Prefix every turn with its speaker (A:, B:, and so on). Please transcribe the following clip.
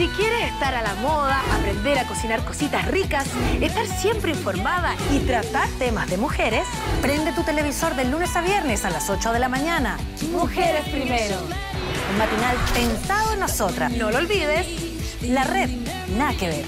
A: Si quieres estar a la moda, aprender a cocinar cositas ricas, estar siempre informada y tratar temas de mujeres,
B: prende tu televisor de lunes a viernes a las 8 de la mañana.
A: Mujeres primero.
B: Un matinal pensado en nosotras.
A: No lo olvides.
B: La red, nada que ver.